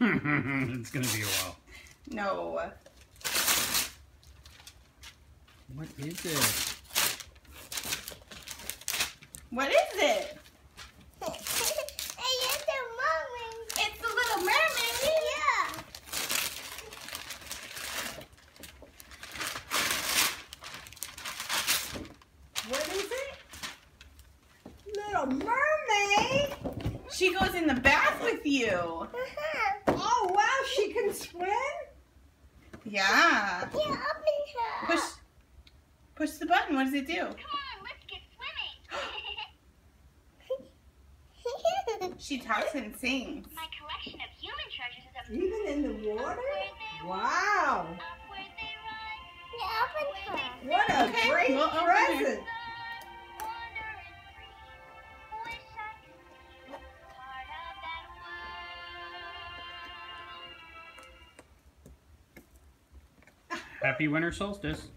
it's gonna be a while. No. What is it? What is it? it's a mermaid. It's the little mermaid. Yeah. What is it? Little mermaid. She goes in the bath with you. Uh-huh. Oh wow, she can swim. Yeah. Yeah, open her. Push. Push the button. What does it do? Come on, let's get swimming. She talks and sings. My collection of human treasures is a Even in the water. Up where they Wow. Up they run. Yeah, open her. What a Okay, great we'll open her. present. Happy winter solstice.